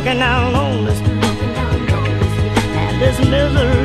walking down lonely street, and this misery